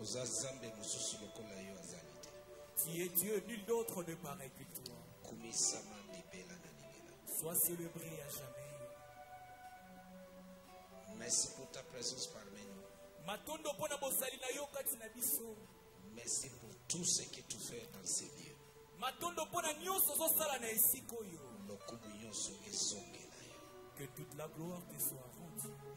oza zambe mosusu lokola yo azali te tu es dieu nul d'autre ne pareil que toi kumisama libela na libela sois célébré à jamais merci pour ta présence parmi nous matondo mpo na bozali na yo kati na biso merci pour tout ce que tu fais dans ce lieu matondo mpo na nyonso ozosala na esika oyo lokumu nyonso ezongela yo que toute la gloire te soit rendue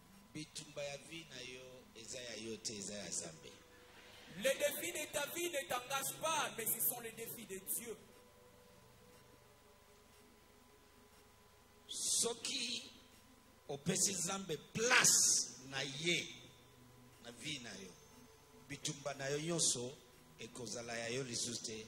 Bitumba ya vie na yo eza ya yo te eza ya Zambe. Les défis de ta vie ne t'engagent pas, mais ce sont les défis de Dieu. Soki opesi Zambe place na ye na vie na yo. Bitumba na yo nyonso ekozala ya yo lisusu te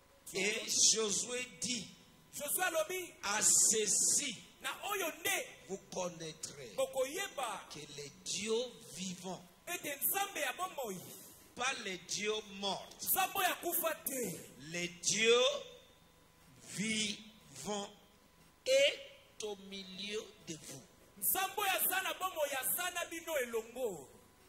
Et Josué dit Josué alobi à ceci na oyo nde vous connaîtrez bokoyeba que le Dieu vivant ete nzambe ya bomoi pas le Dieu mort nzambe ya kufa te le Dieu vivant est au milieu de vous nzambe oyo aza na bomoi aza na bino elongo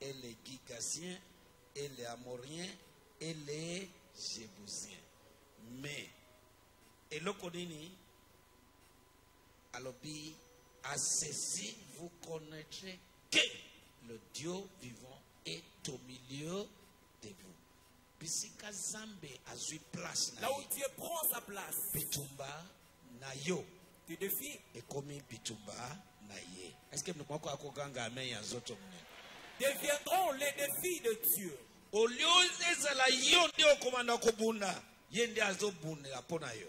et les Gigasiens, et les Amoriens, et les Jébusiens. Mais, et le le Alobi, à ceci vous connaîtrez que le Dieu vivant est au milieu de vous. bisika zambe azui place na là où Dieu prend sa place bitumba na yo tes défis ekomi bitumba na ye est-ce que moko akoganga amen ya nzoto mne deviendront les défis de Dieu olio ezala yo nde okomanda kobunda ye nde azobundela mpo na yo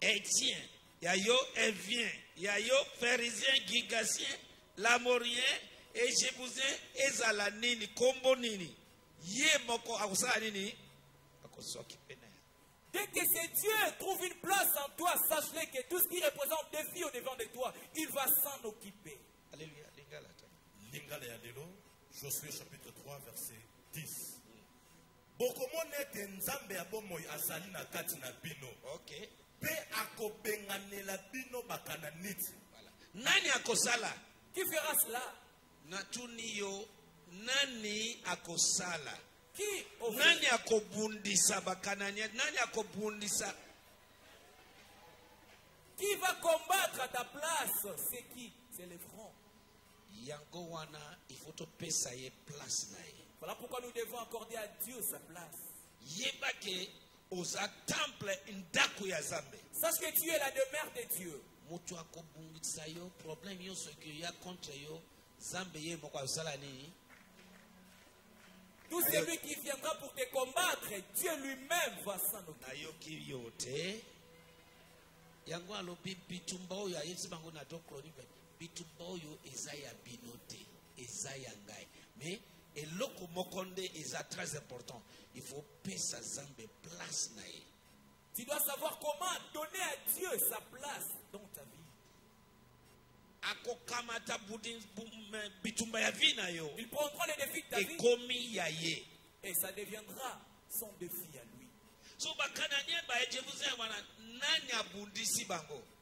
Etienne, ya yo Evien, ya yo Pharisien, Gigasien, Lamorien, Ejebusien, ezala nini, kombo nini, ye moko akosala nini, akosoki pene. Dès que ce Dieu trouve une place en toi, sache-le que tout ce qui représente des filles au-devant de toi, il va s'en occuper. Alléluia, Lingala. Lingala ya Josué chapitre 3, verset 10. bokomona ete nzambe ya bomoi azali na kati na bino okay. mpe akobenganela bino bakananiti voilà. nani akosala qui fera cela natuni yo nani akosala nani akobundisa bakanania nani akobundisa qui va combattre à ta place c'est qui c'est le front Yango wana il faut topesa ye place na ye. Voilà pourquoi nous devons accorder à Dieu sa place. Yeba ke oza temple ndako ya Zambe. Sache que tu es la demeure de Dieu. Mutu akobungisa yo problème yo ce que ya contre yo Zambe ye moko asala nini? Tout celui qui viendra pour te combattre, Dieu lui-même va s'en occuper. yango alobi bitumba oyo ayebisi bango na do chronique bitumba oyo eza ya bino te eza ya ngai mais eloko moko nde eza très important il faut pesa zambe place na ye tu dois savoir comment donner à dieu sa place dans ta vie akokamata bitumba ya vie na yo il prendra les défis de ta vie ekomi ya ye et ça deviendra son défi à lui so bakananien baye jerusalem wana nani abundisi bango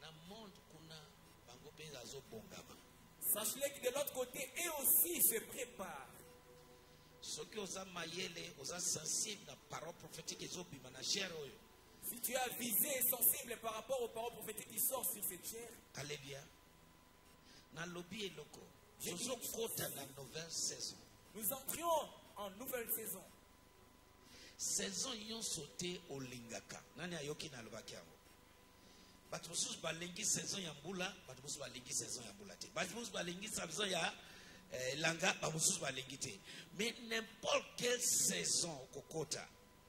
Na monde kuna bango mpe azobongama. Sachez que de l'autre côté, eux aussi se préparent. soki oza mayele oza sensible na parole prophétique ezobima na chair oyo si tu as visé et sensible par rapport aux paroles prophétiques qui sortent sur cette chair alléluia nalobi eloko tozokota na nouvelle saison nous entrions en nouvelle saison saison nyonso te olingaka nani ayoki na alobaki yango bato mosusu balingi saison ya mbula bato mosusu balingi saison ya mbula te bato mosusu balingi saison ya eh, elanga eh, bamosusu balingi te mais n'importe quelle saison okokota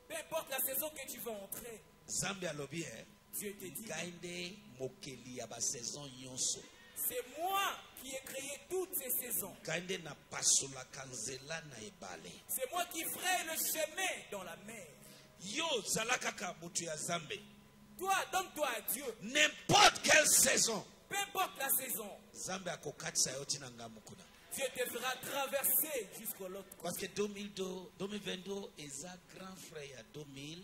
peu importe la saison que tu vas entrer Zambi alobi eh, Dieu te dit. Ngai nde mokeli ya ba saison nyonso. C'est moi qui ai créé toutes ces saisons. Ngai nde na pasolaka nzela na ebale. C'est moi qui ferai le chemin dans la mer. Yo zala kaka mutu ya Zambe. Toi, donne-toi à Dieu. N'importe quelle saison. Peu importe la saison. Zambe akokatisa yo tina ngamu kuna. Dieu te fera traverser jusqu'au l'autre. Parce que 2022 est un grand frère à 2000.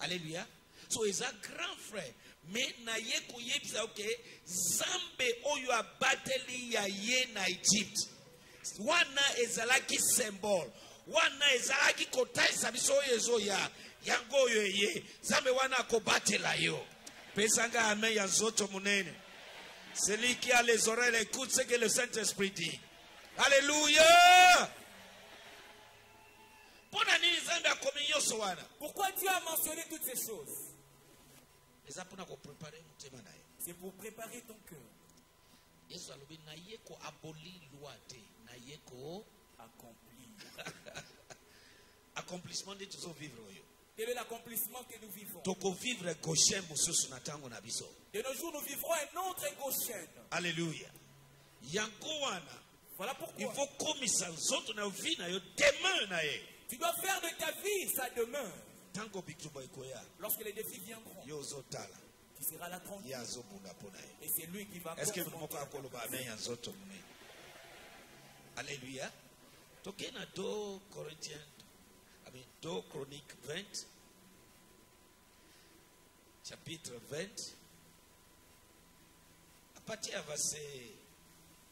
Alléluia. So eza grand frère. Mais na ye koyebisa ok zambe oyo abateli ya ye na Egypte. Wana ezalaki symbole. Wana ezalaki kotalisa biso oyo ezoya. Yango oyo eye. Zambe wana akobatela yo. Pesa nga amen ya nzoto monene. Celui qui a les oreilles écoute ce que le Saint-Esprit dit. Alléluia. mpo na nini nzambe akomi nyonso wana pourquoi dieu a mentionné toutes ces choses eza mpo na koprepare motema na ye c'est pour préparer ton cœur yesu alobi naye koaboli loi te naye ko accomplir accomplissement nde tozovivre oyo Quel est l'accomplissement que nous vivons tokovivre goshen mosusu na ntango na biso de nos jours nous vivrons un autre goshen alléluia yango wana Voilà pourquoi. Il faut komisa nzoto na vie na yo demeure na ye. Tu dois faire de ta vie sa demeure. Tango bitumba ekoya. Lorsque les défis viendront. Yo ozotala. Tu seras là tranquille. Ye azobunda mpo na ye. Et c'est lui qui va. Est-ce que moko akoloba amen ya nzoto mne? Alléluia. Toke na 2 Corinthiens, I mean 2 Chroniques 20, chapitre 20, à partir du verset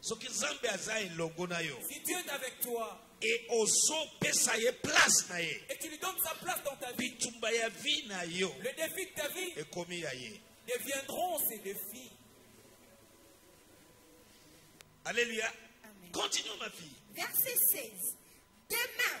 soki nzambe aza elongo na yo si dieu est avec toi et ozopesa ye place na ye et tu lui donnes sa place dans ta vie bitumba ya vie na yo le défi de ta vie ekomi ya ye deviendront ses défis alléluia continuons ma fille verset 16 demain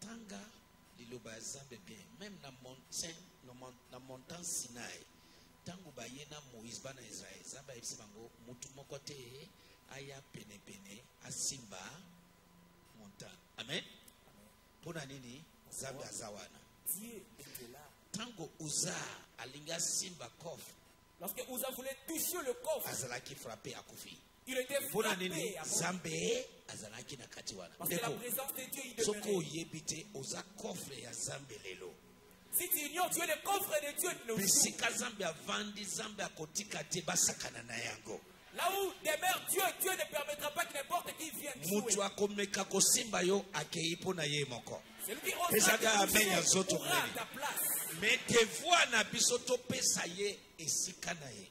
Tanga liloba ya Zambe bien. Même na montagne, na montant Sinai. Tango baye na Moïse bana Israël, Zambe ayebisi bango mutu moko te aya pene pene asimba montant. Amen. Pona nini Zambe aza wana? Dieu était là. Tango Uza alinga simba coffre. Lorsque Uza voulait toucher le coffre. Azalaki frappé akufi. mpo na nini nzambe azalaki na kati wana ndeko soki oyebi te oza kofre ya nzambe lelo Si tu ignores, tu es le coffre de Dieu de nos jours. bisika nzambe avandi nzambe akotika te basakana na yango Là où demeure Dieu, Dieu ne permettra pas que n'importe qui vienne moto jouer. akomeka kosimba yo akei mpo na ye moko Celui qui osera Pesa te ga toucher amen ya zoto aura mbele. ta place. me devoir na biso topesa ye esika na ye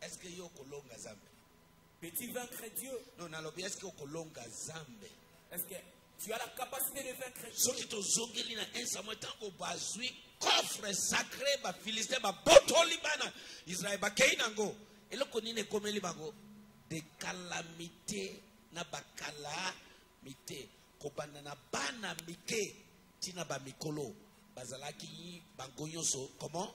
Est-ce que yo kolonga zambe? Peux-tu vaincre Dieu? Non, nalobi est-ce que kolonga zambe? Est-ce que tu as la capacité de vaincre Dieu? Soki tozongeli na 1 Samuel tango bazui coffre sacré ba Philistin ba botoli bana Israël ba kei nango. Eloko nini ekomeli bango? Des calamités na bakala mite kobanda na bana mike tina ba mikolo bazalaki bango nyonso comment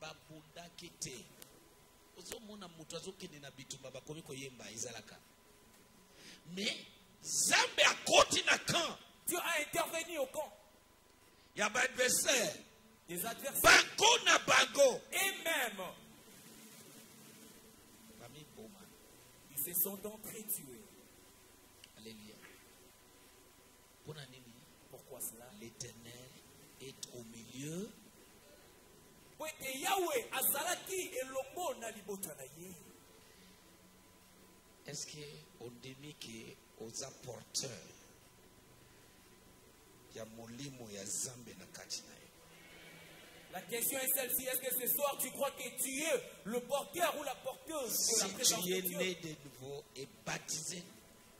babundaki te ozomona moto azokende na bitumba bakomi koyemba ezalaka me zambe akoti na camp dieu a intervenu au camp ya baadversaire bango na bango et même bamiboma ils se sont entretués alléluia Pourquoi cela L'Éternel est au milieu. Oui, et Yahweh azalaki elongo na libota na ye. Est-ce que ondimi que oza porteur ya molimo ya Zambe na kati na ye? La question est celle-ci. Est-ce que ce soir tu crois que tu es le porteur ou la porteuse de la présence de Dieu? Si tu es né de nouveau et baptisé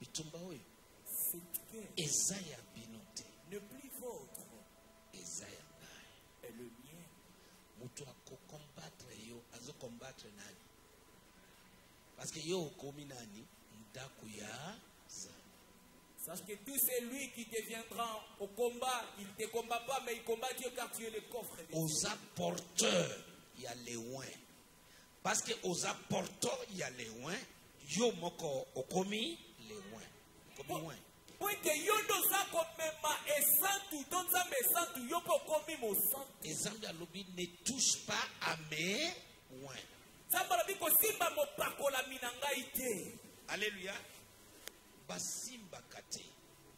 bitumba oyo eza ya bino te eza ya ngai moto akokombatre yo azokombatre nani parce que yo okomi nani ndako ya Sache que tout celui qui te viendra au combat, il ne te combat pas, mais il combat Dieu car tu es le coffre. Aux apporteurs, il y a les ouins. Parce que oza porto ya lewen yo moko okomi lewen okomi wen po ete yo nde oza komema esantu to nzambe esantu yo mpe okomi mosantu ezambe alobi ne touche pas à mes wen nzambe alobi kosimba mopakolami na ngai te alleluya basimbaka te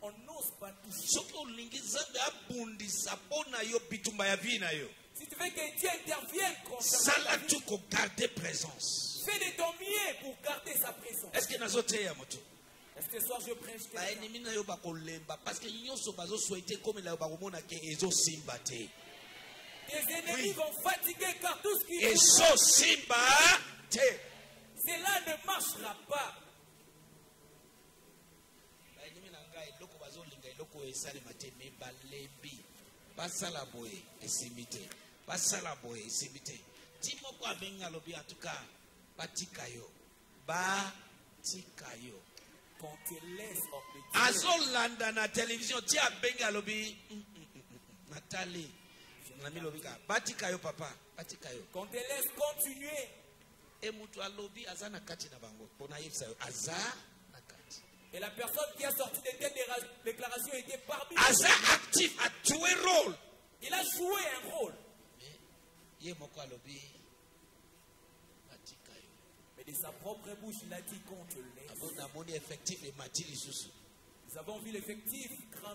On n'ose pas toucher. soki olingi nzambe abundisa mpo na yo bitumba ya vie na yo Si tu veux que Dieu intervienne concernant ta sala vie, tu kogarde présence fais de ton mieux pour garder sa présence. est ce que nazoteya moto Est-ce que ce soir je prêche quelqu'un baenemi na yo bakolemba parce que nyonso bazoswaite ekomela yo bakomona ke ezosimba te Tes ennemis vont fatiguer car tout ce qui est ezosimba te cela ne marchera pas. bayebi na ngai eloko bazolinga eloko oyo esalema te me balembi basala boye esimbi te basala boye esimbi te ti moko abengi alobi atuka batika yo batika yo azolanda na televizio ti abengi alobi mm, mm, mm, natali namilobi kaka batika yo papa batika yo Et mutu alobi aza na kati na bango. Pona yebisa yo aza na kati. Et la personne qui a sorti de telles déclarations était parmi Aza actif a joué rôle. Il a joué un rôle. Mais ye moko alobi atika yo. Mais de sa propre bouche il a dit qu'on te laisse. Abona moni effectif et mati lisusu.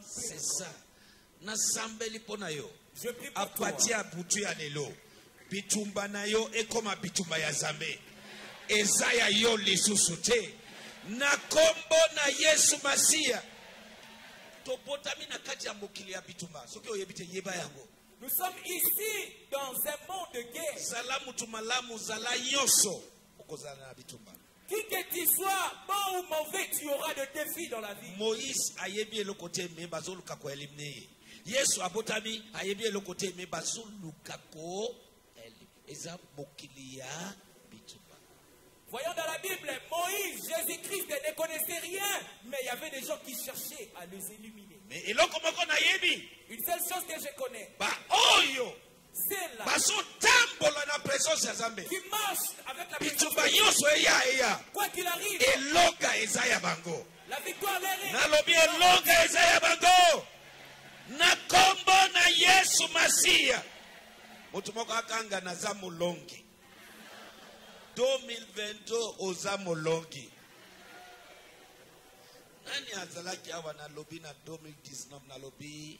C'est ça. nasambeli mpo na yo apati ya butu ya lelo bitumba na yo ekoma bitumba ya zambe eza ya yo lisusu te na kombo na yesu masiya tobotami na kati ya mokili ya bitumba soki oyebi te yeba yango Nous sommes ici dans un monde de guerre. Zala mutu malamu, zala yoso. Okozala na bitumba. Qui que tu sois, bon ou mauvais, tu auras des défis dans la vie. Moïse a ayebi eloko te mais bazoluka ko éliminer ye. Yesu abotami ayebi eloko te mais bazoluka ko eza mokili ya bitumba. Voyons dans la Bible, Moïse, Jésus-Christ ne connaissait rien, mais il y avait des gens qui cherchaient à les éliminer. Mais eloko moko na yebi. Une seule chose que je connais. Ba oyo bazotambola na presence ya nzambe bitumba nyonso eya eya eloka eza ya bango nalobi eloka eza ya bango na kombo na yesu masiya moto moko akanga naza molongi 2022 oza molongi nani azalaki awa nalobi na 2019 nalobi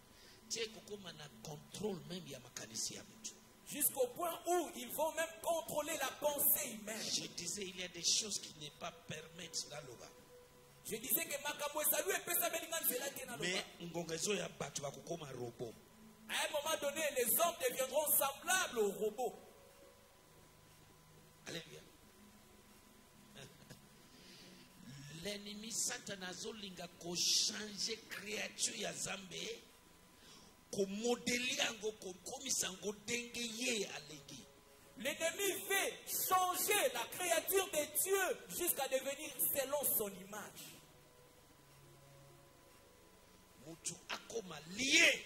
Jusqu'au point où ils vont même contrôler la pensée humaine. Je disais, il y a des choses qui n'est pas permettre la loba. Je disais que makambo esalu epesa belinga nzela te na loba. Mais ngonga ezo ya bato bakokoma robot. À un moment donné, les hommes deviendront semblables aux robots. Alléluia. L'ennemi Satan azolinga ko changer créature ya Zambe, ko modeler yango, ko komisa yango denge ye alingi. L'ennemi veut changer la créature de Dieu jusqu'à devenir selon son image. Mutu akoma lié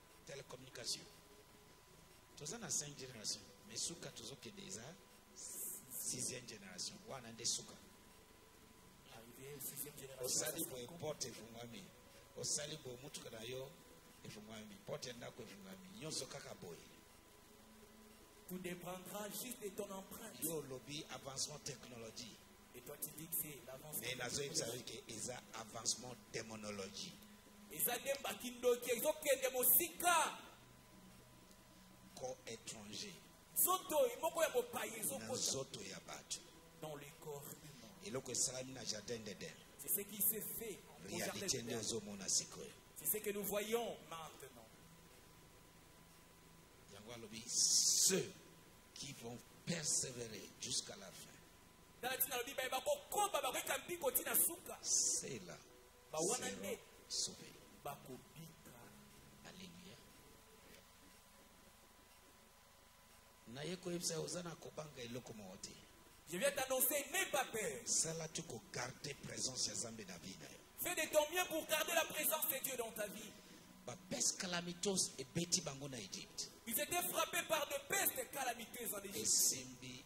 telecommunication toza na 5 génération mais suka tozokende eza 6e génération wana nde suka osali boye porte efungwami osali boye motuka na yo efungwami porte ya ndako efungwami nyonso kaka boye Tu dépendras juste de ton empreinte. Yo, lobby, avancement technologie. mais nazoyebisa yo ke eza avancement demonologie eza nde mbaki ndoki ezokende mosika corps étranger nzoto moko ya bopayi ezokota nzoto ya bato dans le corps humain eloko esalami na jardin d'eden c'est ce qui se fait réalité nde ozomona sikoyo c'est ce que nous voyons maintenant yango alobi ceux qui vont persévérer jusqu'à la fin Dati nalobi baye bakokoba bakoyika mpiko ti na suka. Sela. Bawana nde bakobika. Aleluya. naye koyebisa oza na kobanga eloko moko te je viens t'annoncer n'aie pas peur sala tu kogarde présence ya zambe na vie na yo fais de ton mieux pour garder la présence de dieu dans ta vie bapeste calamitos ebeti bango na egypte ils étaient frappés par de peste calamités en egypte esimbi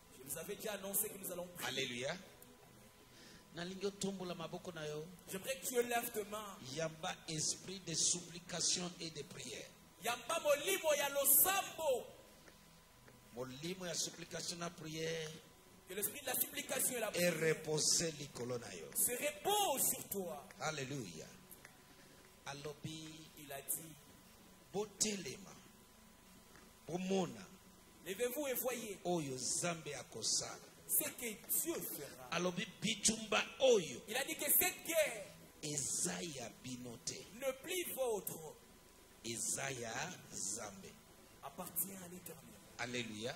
Alléluia. nalingi otombola maboko na yo j'aimerais que tu élèves tes mains yamba esprit de supplication et de prière yamba molimo ya losambo molimo ya supplication na prière que l'esprit de la supplication et la prière est reposé likolo na yo se repose sur toi alléluia alobi il a dit botelema bomona Levez-vous et voyez. Oyo Zambe akosala. Ce que Dieu fera. Alobi bitumba oyo. Il a dit que cette guerre. Eza ya bino te. Ne plus votre. Eza ya Zambe. Appartient à l'Éternel. Alléluia.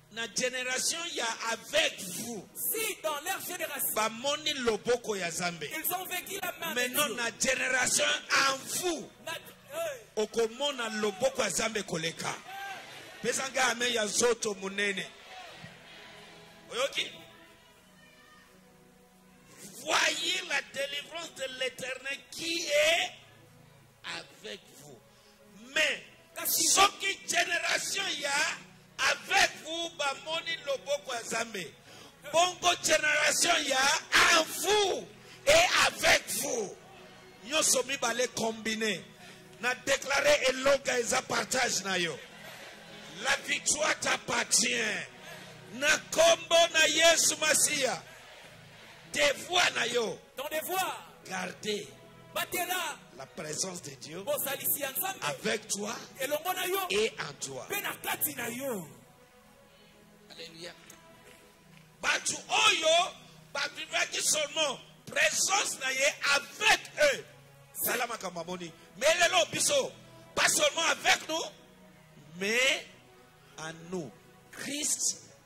na generation ya avec vous si dans leur génération bamoni loboko ya zambe ils ont vécu la main mais non na génération en vous okomona loboko ya zambe koleka pesa ngai ame ya nzoto monene oyoki voyez la délivrance de l'éternel qui est avec vous mais soki generation ya avec vous bamoni loboko ya zambe bongo generation ya en vous et avec vous nyonso mibale combine na deklare elonga eza partage na yo la victoire t'appartient na kombo na yesu masiya devoir na yo ton devoir garde la présence de Dieu avec toi et en toi. Alléluia. Batu oyo, batu baki seulement présence na ye avec eux. Salama kamamoni. Mais lelo biso, pas seulement avec nous, mais à nous. Christ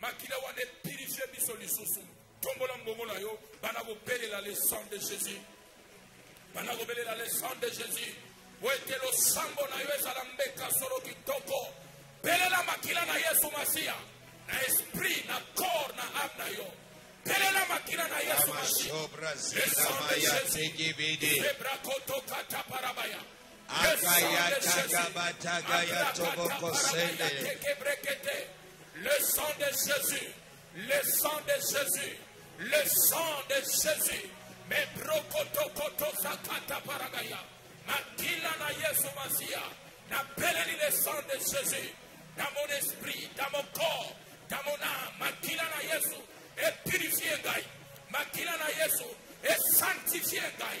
makila wana epurifie biso lisusu tombola mbongo na yo bana kobelela le sang de jésus bana kobelela le sang de jésus po ete losambo na yo ezala mbeka solo kitoko belela makila na yesu masiya na esprit na corps na ame na yo belela makila na yesu masiya le sang de jésus ebrakoto kataparabaya Akaya tagaba tagaya toboko sende. Le sang de Jésus, le sang de Jésus, le sang de Jésus. Me brokoto koto sakata paragaya. Makila na Yesu Masia. Na peleli le sang de Jésus. Dans mon esprit, dans mon corps, dans mon âme. Makila na Yesu. Et purifier ngai. Makila na Yesu. Et sanctifier ngai.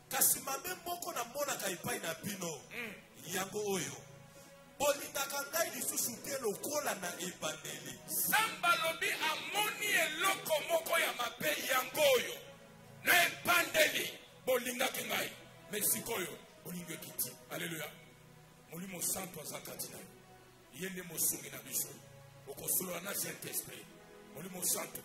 kasi mabe moko namonaka epai na bino mm. yango oyo bolingaka ngai lisusu te lokola na ebandeli nzambe alobi amoni eloko moko ya mabe yango oyo na ebandeli bolingaki ngai me sikoyo bolingo ekiti aleluya molimo santu aza kati na yo ye nde mosungi na biso okosolola na saint esprit molimo santu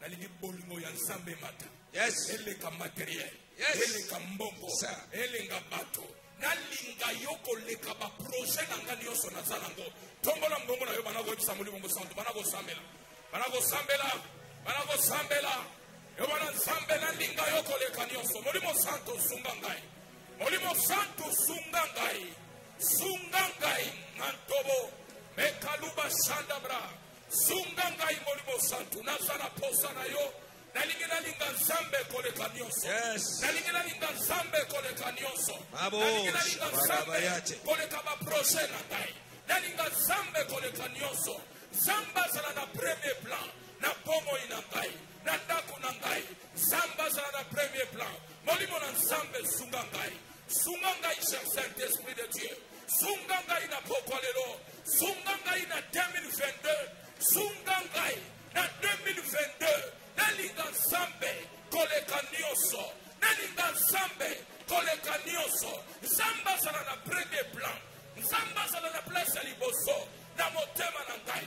nalingi bolingo ya nzambe emata yes. eleka materiel yes. eleka mbongo elenga bato nalinga yo koleka baproje na ngai nyonso naza nango tombola mbongo na yo bana koyebisa molimo mosantu bana kosambela bana kosambela bana kosambela yo bana nzambe nalinga yo koleka nyonso molimo santu sunga ngai molimo santu sunga ngai sunga ngai na ntobo mekaluba shandabra sunga ngai molimo santu naza na posa na yo nalingi nalinga nzambe koleka nyonso nalingi nalinga nzambe koleka nyonso nalingi nalinga nzambe koleka baproje na ngai nalinga nzambe koleka nyonso nzambe azala na premier plan na bomoi na ngai na ndako na ngai nzambe azala na premier plan molimo na nzambe sunga ngai sunga ngai cher saint esprit de dieu sunga ngai na pokwa lelo sunga ngai na 2022 sunga ngai na 2022 nalinga nzambe koleka nyonso nalinga nzambe koleka nyonso nzambe azala na premier plan nzambe azala na place ya liboso na motema na ngai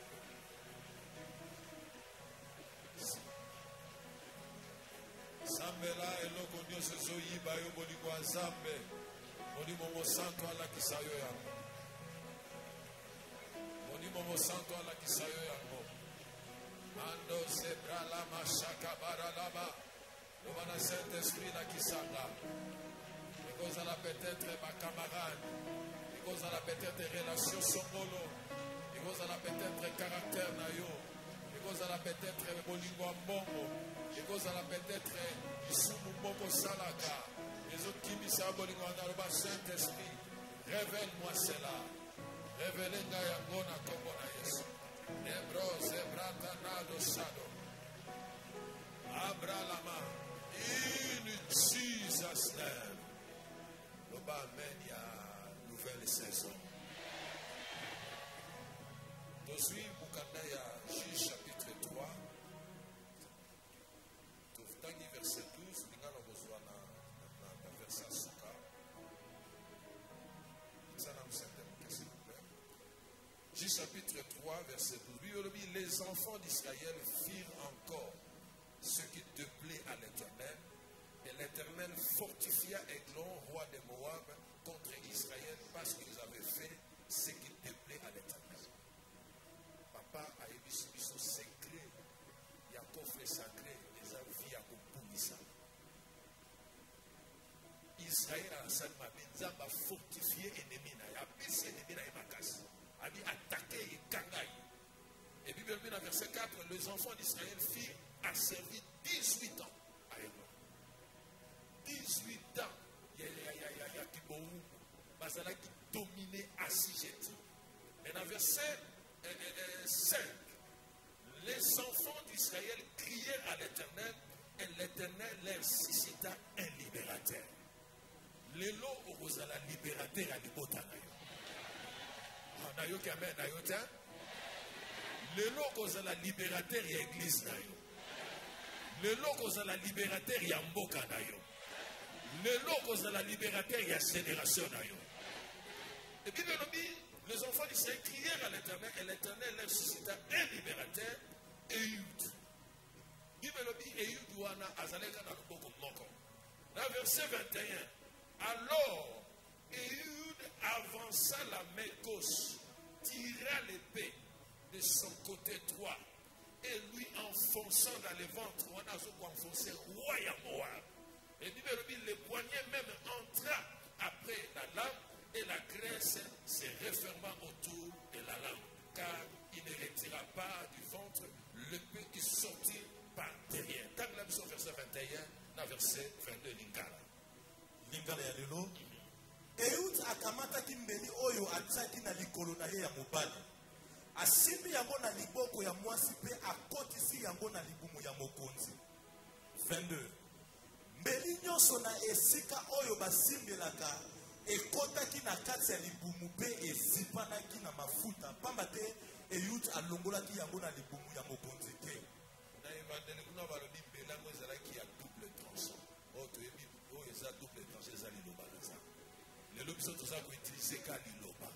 sambela eloko nyonso ezoyiba yo bolingo ya nzambe molimo mosanto alakisa yo yango molimo mosanto alakisa yo yango mando zebralama shakabaralaba loba na saint esprit na kisanga ekozala peut-être bacamarade ekozala peut-être relation songolo ekozala peut-être caractère na yo ekozala peut-être bolingo ya mbongo ekozala peut-être lisumu moko osalaka ezokimisa bolingo wana aloba saint esprit révèle moi cela révele ngai yango na nkombo na yesu ebro zebratanado sado Abralama. In Jesus name. Loba amen ya nouvelle saison. Tozwi mokanda ya Juge chapitre 3. Totangi verset 12 linga na kozwa na na verset suka. Sana msende mkesi. les enfants d'Israël firent encore ce qui te plaît à l'Éternel. Et l'Éternel fortifia Eglon, roi de Moab, contre Israël parce qu'ils avaient fait ce qui te plaît à l'Éternel. Papa a ébisi son secret, a coffre sacré, les enfants. à Kumisa. Israël asali mabe nzambe afortifie ennemi na ye apesi ennemi na ye makasi abi atake ye kanga ye et bible elobi na verset 4 les enfants d'israël firent asservi 18 ans à yehova 18 ans ya, ya, ya, ya, ya kibowumbu bazalaki domine asijeti mais na verset eh, eh, eh, 5 Les enfants d'Israël crièrent à l'Éternel et l'Éternel leur suscita un libérateur. Lelo okozala libérateur ya libota na yo. Ah, nayoki amen na yo te. Lelo okozala libérateur ya église na yo. Lelo okozala libérateur ya mboka na yo. Lelo okozala libérateur ya génération na yo. Et puis, les enfants d'israël crièrent à l'éternel et l'éternel leur suscita un libérateur eyud bible elobi eyud wana azalaki na loboko moko le verset 21 alors eyud avança la main gauche tira l'épée de son côté droit et lui enfonçant dans le ventre, on a qu'on enfoncé royalement. Et Bible dit, le poignet même entra après la lame et la graisse se referma autour de la lame, car il ne retira pas du ventre le peu qui sortit par derrière. Quand la mission verset 21, dans verset 22, Lingala. Lingala ya lelo. Eut akamataki mbeli oyo atiaki na likolo na ye ya mobali. Asimbi yango na liboko ya mwasi mpe akotisi yango na libumu ya mokonzi. 22 mbeli nyonso na esika oyo basimbelaka ekotaki na kati ya libumu mpe ezipanaki na mafuta mpamba te eyut alongolaki yango na libumu ya mokonzi te na ebandeli kuna balobi mbeli yango ezalaki ya double tranche oyo toyebi oyo eza double tranche eza liloba na nzambe lelo biso toza koutilize ka liloba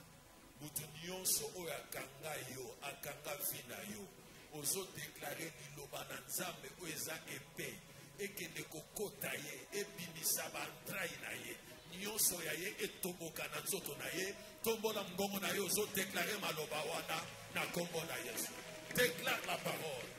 moto nyonso oyo akanga yo akanga vi na yo ozodeklare liloba na nzambe oyo eza epe ekende kokota ye ebimisa bantrai na ye nyonso ya ye etoboka na nzoto na ye tombola mbongo na ye ozodeklare maloba wana na nkombo na yesu deklare la parole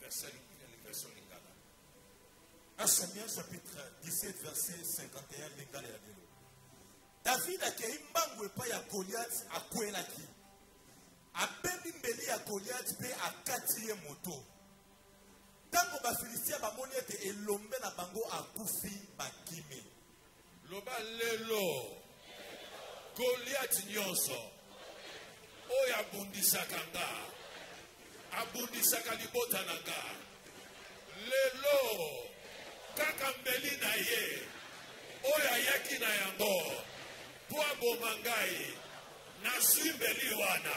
Verset, version Lingala. 1 Samuel chapitre 17, verset 51, Lingala ya lelo. David akei mbangu epai ya Goliath akwelaki. Abendi mbeli ya Goliath mpe akati ye moto. Ntango Bafilistia bamoni ete elombe na bango akufi, bakimi. loba lelo goliate nyonso oyo abundisaka nga abundisaka libota na nga lelo kaka mbeli na ye oyo ayaki na yango mpo aboma ngai nazwi mbeli wana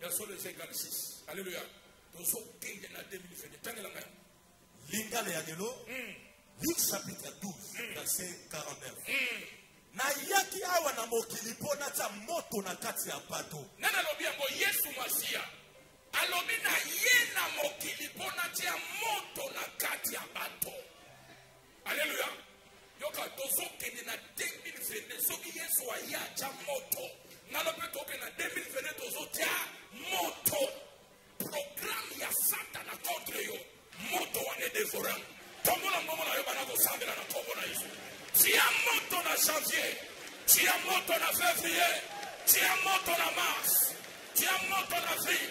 ya solo eza egal 6 alleluya tozokende na 2022 tangela ngai lingala ya lelo hmm. luc chapitre 12 hmm. verset 49 nayaki awa na mokili mpo natya moto na kati ya bato nani alobi yango yesu masiya alobi na ye na mokili mpo natya moto na kati ya bato Alléluia. Yoka tozo kende na 2022 soki Yesu aya cha moto. Ngalo pe toke na 2022 tozo cha moto. Programme ya Satana contre yo. Moto wane devorant. Tongo na momo na yo bana ko sambela na tongo na Yesu. Tia moto na janvier. Tia moto na février. Tia moto na mars. Tia moto na avril.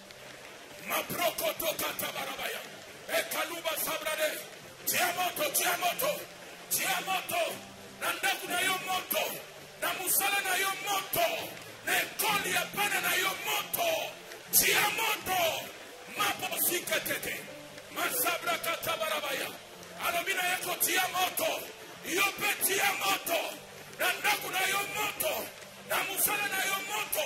Mabrokotokatabarabaya. Ekaluba sabrade. Tia moto, tia moto, tia moto. Na ndako na yo moto. Na mosala na yo moto. Na ekoli ya bana na yo moto. Tia moto. Mabosiketete. Masabrakatabarabaya. Alobi na ye kotia moto. Yo mpe tia moto. Na ndako na yo moto. Na mosala na yo moto.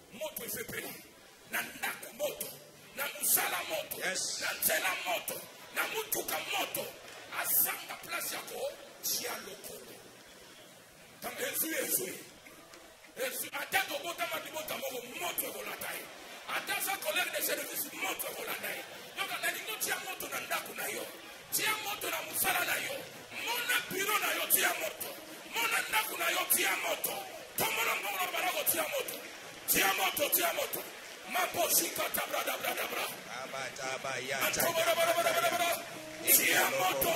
moto esepeli na ndako moto na mosala moto yes. na nzela moto na motuka moto azanga place ya kotia lokoto ezwi ezwi ezwi ata kobotama libota moko moto ekolata ye ata aza kolere de service moto ekolanda ye donc nalingi otia moto na ndako na yo Tia moto na mosala na yo. Mona biro na yo tia moto. Mona ndako na yo tia moto. Tomona mbongo na balako tia moto. Tia moto, tia moto. Maboshika tabra dabra dabra. Antobora bara bara bara bara. Tia moto.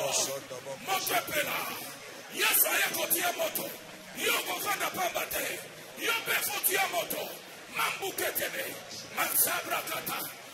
Moto epela. Yesu aye kotia moto. Yo kokanda pamba te. Yo mpe kotia moto. Mambuketebe. Mansabra kata.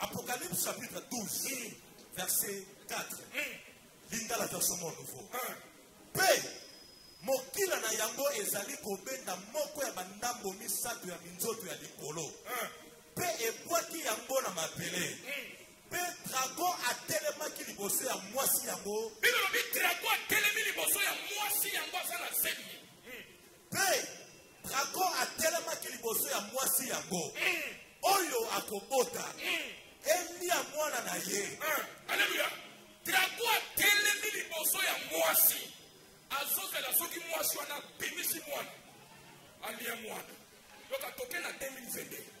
Apocalypse chapitre 12, mm. verset 4. Mm. Linda la version mon nouveau. Mm. Pe, mokila na yango ezali kobenda moko ya bandambo misato ya minzoto ya likolo mm. pe ebwaki yango na mabele mm. pe drago atelemaki liboso ya mwasi yango bino lobi drago atelemi liboso ya mwasi yango aza na zemi Mpe drago atelemaki liboso ya mwasi yango oyo akobota elia mwana na ye aleluya drago atelemi liboso ya mwasi azozela soki mwasi wana abimisi mwana alia mwana yoka toke na 2022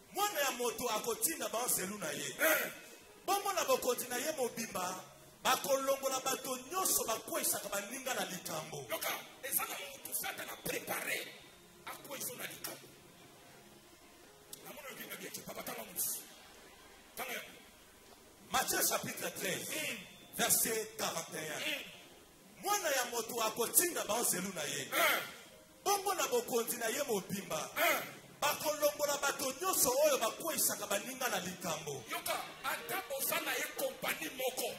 mwana ya moto akotinda baanzelu na ye eh. bongo na bokonzi na ye mobimba bakolongola bato nyonso bakweisaka baninga na likambo yoka eza na motu satana prepare akweiso na likambo namona yokenga bia cipapa tanga mosi tanga yango matthieu chapitre 13 mm. verset 41 mm. mwana ya moto akotinda baanzelu na ye mm. bongo na bokonzi na ye mobimba eh. bakolongola bato nyonso oyo bakweisaka baninga na likambo yoka ata oza na ye kompani moko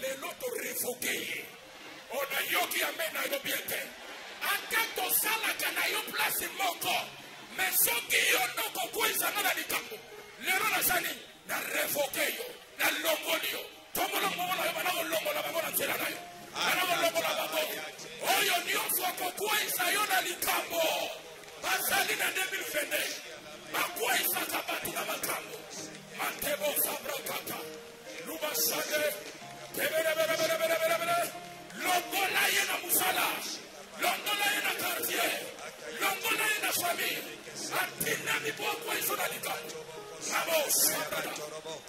lelo torevoke ye ona yoki yambe na yo bie te ata tosalaka na yo place moko me soki yo nokokweisanga na likambo lelo nazali na revoke yo nalongoli yo Tombola bongo na yo bana kolongola bango na nzela na yo. Bana kolongola bango. Oyo nyonso akokweisa yo na likambo. Bazali na 2022. Bakweisaka bato na makambo. Matebo sabrakata. Luba shade. Tebelebelebelebelebele. Longola ye na mosala. Longola ye na quartier. Longola ye na famille. Atinda miboko ezo na likambo. Bravo, Shadrach.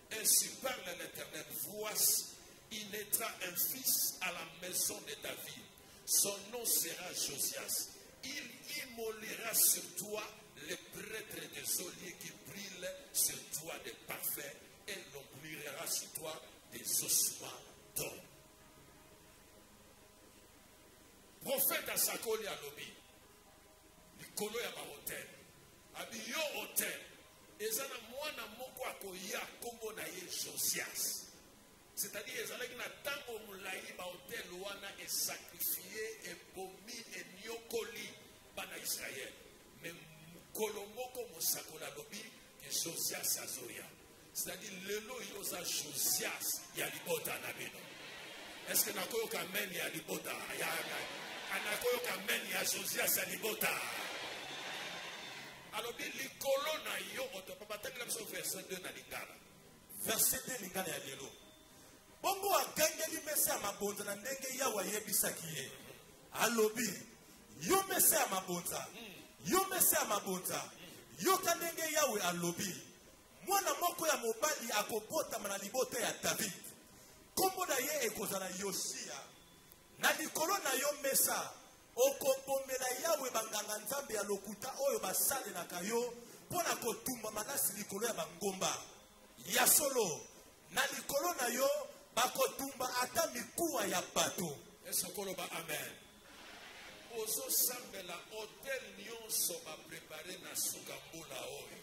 ainsi parle l'Éternel, voici, il naîtra un fils à la maison de David. Son nom sera Josias. Il immolera sur toi les prêtres des oliers qui brillent sur toi des parfaits et brûlera sur toi des ossements d'hommes. Prophète Asakoli Alobi, likolo ya bahotel abi yo hotel eza na mwana moko akoya nkombo na ye josias c'est-à-dire ezalaki na ntango molai bahotel wana esakrifie ebomi enyokoli bana israele me mokolo moko mosakoli alobi ke josias azoya c'est-à-dire lelo yo oza josias ya libota na bino eske nakoyoka men ya libota ya nakoyoka men ya josias ya libota alobi likolo na yo otopa batangela biso verset 2 na lingala verset 2 lingala ya lelo bongo agangeli mesa ya mabonza na ndenge yawe ayebisaki ye alobi yo mesa ya mabonza hmm. yo mesa ya mabonza hmm. yoka ndenge yawe alobi Mwana moko ya mobali akobotama na libota ya David. Kombo na ye ekozala Yosia. Na likolo na yo mesa okobomela Yawe banganga Nzambe ya lokuta oyo basalelaka yo mpo na kotumba malasi likolo ya bangomba. Ya solo, na likolo na yo bakotumba ata mikuwa ya bato. Esokoloba amen. ozosambela hotel nyonso baprepare na suka mbula oyo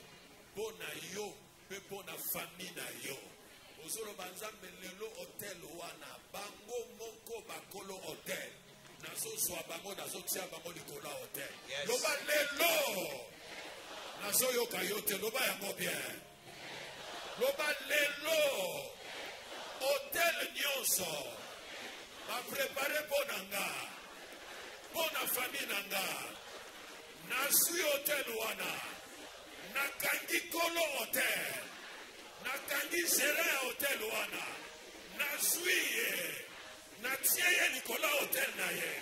mpo na yo mpe mpo na fami na yo ozoloba nzambe lelo hotel wana bango moko bakolo hotel nazozwa bango nazotia bango likolo ya hotel loba lelo nazoyoka yo te loba yango bien loba lelo hotel nyonso baprepare mpo na nga mpo na fami na nga nazwi hotel wana nakangi kolo hotel nakangi gere ya hotel wana nazwi ye natie ye likolo ya hotel na ye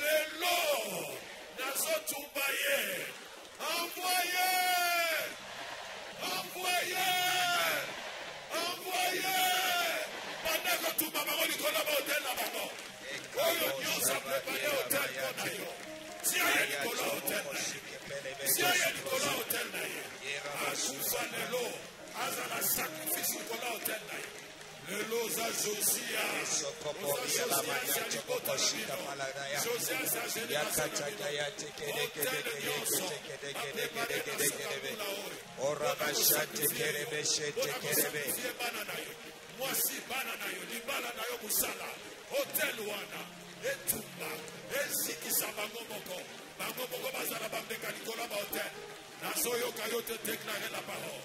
lelo nazotumba ye envoye envoye envoye banda kotumba bango likolo ba hotel na bango oyo nyonso aprepare hotel mpo na yo tia ye likolo ya hotel na ye tia ye likolo ya hotel na ye akufa lelo azala sacrifice likolo ya hotel na ye lelo oza josia mwasi bana na yo libala na yo mosala hotel wana etumba ezikisa bango moko bango moko bazala bambeka likolo ya bahotel nazoyoka yo te teklare la parole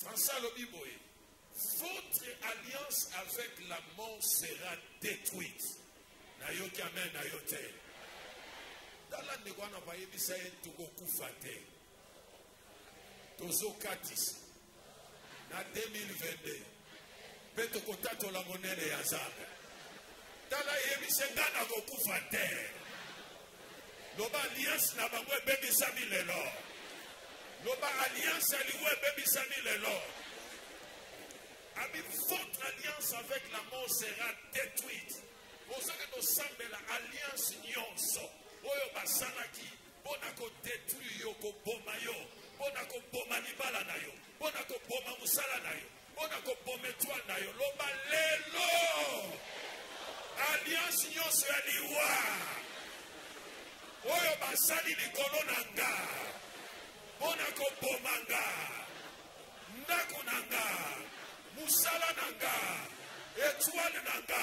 François alobi boye votre alliance avec la mort sera détruite nayoki amen na yo te tala ndeko wana bayebisa ye tokokufa te tozokatisa na 2022 mpe tokotatola monene ya nzambe tala eyebise nga na kokufa te loba alliance na bango ebebisami lelo loba alliance ya liwa ebebisami lelo ami votre alliance avec la mort sera détruite ozaki kosambela alliance nyonso oyo basalaki mpo na kodetruire yo koboma yo mpo na koboma libala na yo mpo na koboma mosala na yo mpo na koboma etwale na yo loba lelo alliance nyonso ya liwa oyo basali likolo na nga mpo na koboma nga ndako na nga mosala na nga etwale na nga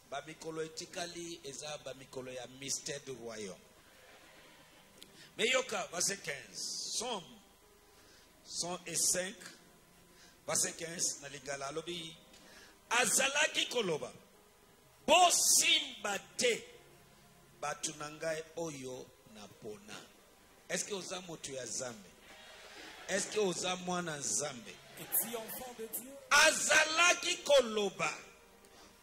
ba mikolo etikali eza ba mikolo ya mystère du royaume mais yoka verset 15 somme 105 verset 15 na lingala alobi azalaki koloba bosimba te bato na ngai oyo napona eske oza moto ya zambe eske oza mwana zambe azalaki koloba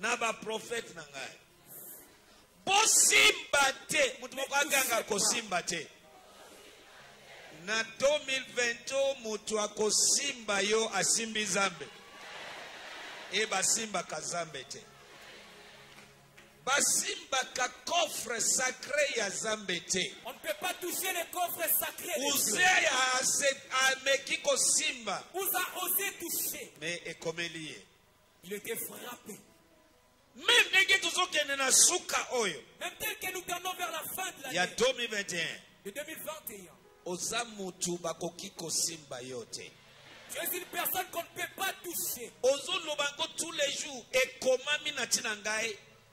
na ba prophète na ngai bosimba te moto moko aganga kosimba te na 2020 moto akosimba yo asimbi nzambe e basimbaka nzambe te basimbaka coffre sacré ya zambe te on ne peut pas toucher les coffres sacrés uze ameki kosimba uza ose toucher mais ekomeli ye Il était frappé. Même ndenge tozokende na suka oyo. Même tel que nous tendons vers la fin de l'année. Ya 2021. De 2021. Oza mutu bakoki kosimba yo te. Tu es une personne qu'on ne peut pas toucher. Ozoloba ko tous les jours ekomami na tina ngai.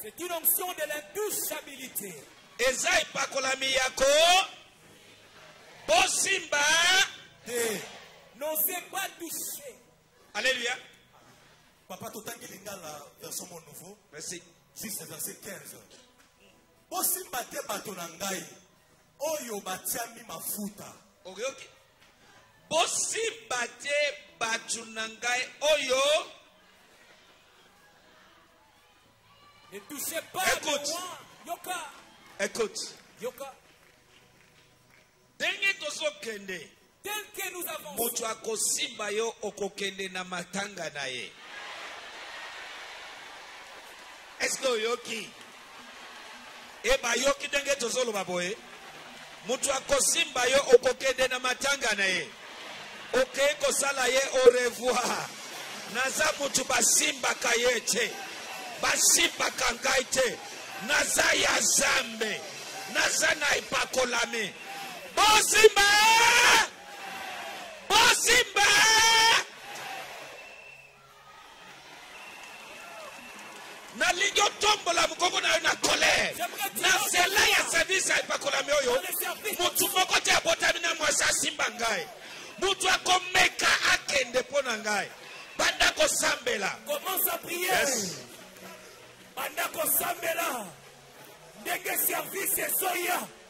C'est une onction de l'intouchabilité. eza epakolami ya ko bosimba te n'osez pas toucher alléluia papa totangi lingala version mon nouveau merci juste verset 15 bosimba te bato na ngai oyo batiami mafuta oyoki bosimba te bato na ngai oyo Ne touchez pas Écoute. le roi. Yoka. Écoute. Yoka. ndenge tozokende Tel que nous avons. Moto akosimba yo okokende na matanga na ye. Est-ce que oyoki? E bayoki ndenge tozoloba boye. Moto akosimba yo okokende na matanga na ye. Okei kosala ye au revoir. Naza moto basimbaka ye te. Basimbaka ngai te. Naza ya Zambe. Naza na epakolami. Bosimba! Bosimba! nalingi otombola mokoko na yo na kolere na nzela ya service ya epakolami oyo motu moko te abotami na mwasi asimba ngai motu akomeka akende mpo na ngai banda kosambela banda kosambela ndenge service ezoya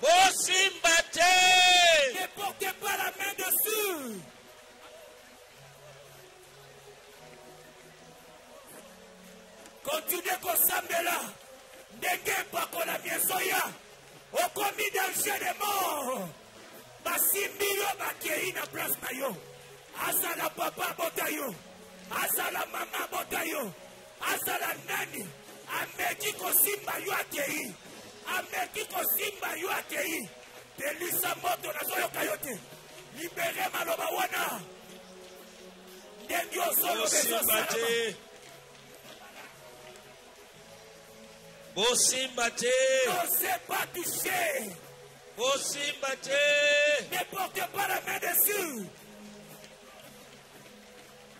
Bosimba te. Ne portez pas la main dessus. Continuez kosambela ndenge epakola biezoya okomi danger de mort basimbi yo bakei na place na yo azala papa abota yo azala mama abota yo azala nani ameki kosimba yo akei ameki kosimba yo akei pelisa moto nazoyoka yo te libere maloba wana ndenge ozolobezosimba te bosimba te n'ose pas toucher bosimba te ne porte pas la main dessus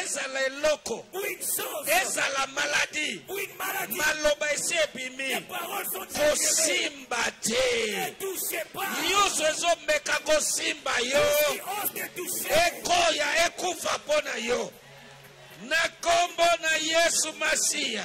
ezala eloko ezala maladi maloba esi ebimi kosimba te nyonso ezomeka kosimba yo ekoya ekufa mpo na yo na nkombo na yesu masiya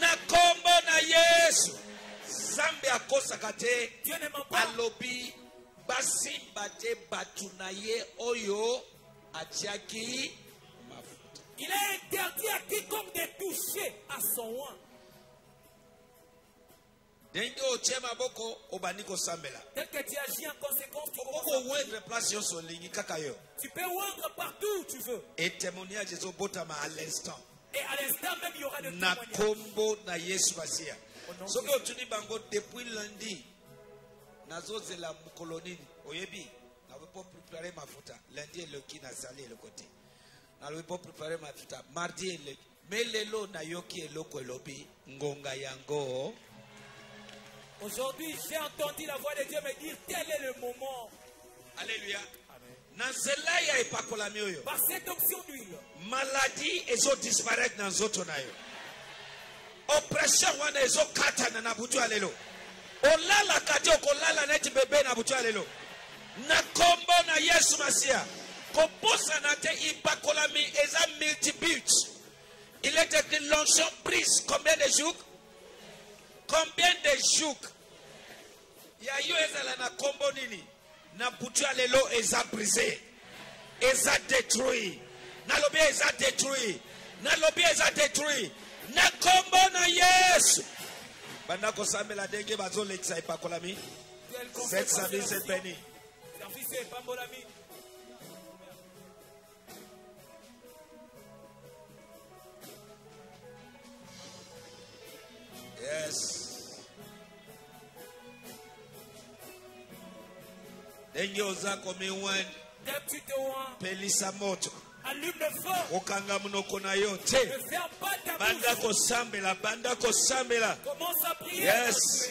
na kombo na yesu zambe akosaka te alobi basimba te bato na ye oyo atiaki mafuta il est interdit à quiconque de toucher à son oin ndenge otye maboko obandi kosambela okowendre place yonso olingi kaka yo e témoignage ezobotama à l'instant na nkombo na yesu masiya soki otuni bango depuis lundi nazozela mokolo nini oyebi nalobi mpo prepare mafuta lundi eleki nazali eloko te nalobi mpo prepare mafuta mardi eleki me lelo nayoki eloko elobi ngonga yango aujourd'hui j'ai entendu la voix de dieu me dire tel est le moment alléluia na nzela ya epakolami oyo par cette option d'huile maladie ezodisparaître na nzoto na yo oppression wana ezokatana na butu ya lelo olalaka te okolala neti bebe na butu ya lelo Na kombo na Yesu Masiya, kobosana te ipakolami eza multibut. Il est écrit l'onction prise combien de jours? Combien de jours? Ya yo ezala na kombo nini? Na butu ya lelo eza brisé. Eza détruit. Nalobi eza détruit. Nalobi eza détruit. Na kombo na Yesu. Banda kosambela ndenge bazolekisa epakolami. Cette famille s'est bénie. Yes. ndenge oza komiwani pelisa moto okanga monoko na yo te banda kosambela banda kosambela yes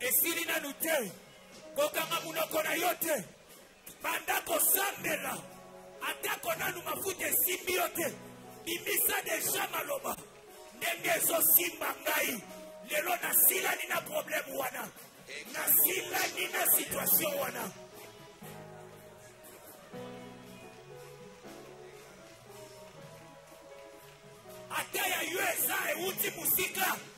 esili nanu te kokanga monoko na yo te banda kosambela atako nanu mafuta esimbi yo te bimisa deja maloba ndenge ezosimba ngai lelo nasilani na probleme wana nasilani na situation wana ata ya yo eza euti mosika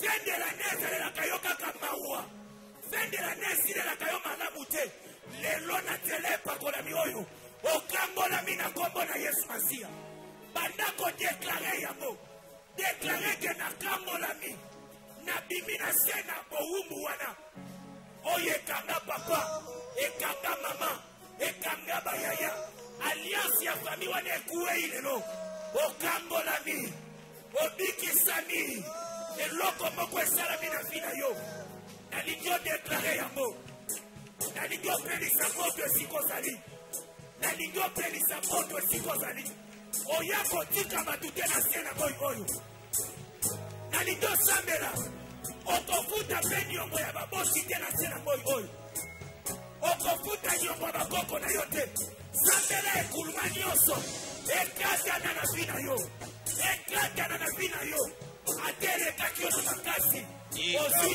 fin de l'année ezalelaka yo kaka mawa fin de l'année esilelaka yo malamu te lelo na nzela epakolami oyo okangolami na nkombo na yesu masiya banda kodeklare yango deklare ke nakangolami nabimi na se na bowumbu wana oyo ekanga papa ekanga mama ekanga bayaya alliance ya fami wana ekuwei lelo okangolami obikisami eloko moko esalami na vi na yo nalingi odeklare yango nalingi opelisa moto esika ozali nalingi opelisa moto esika ozali oya kotika bato te na se na moi oyo nalingi osambela okofuta mpe niongo ya babosi te na se na moi oyo okofuta niongo ya bakoko na yo te sambela ekuluma nyonso ekatana na vi na yo ekatana na vi na yo ata elekaki yo na makasi ozwi